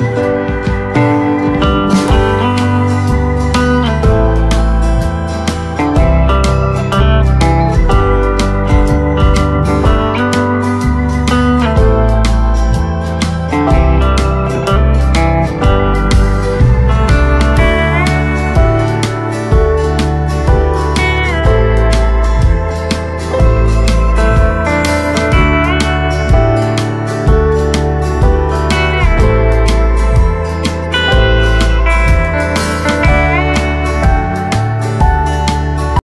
Bye.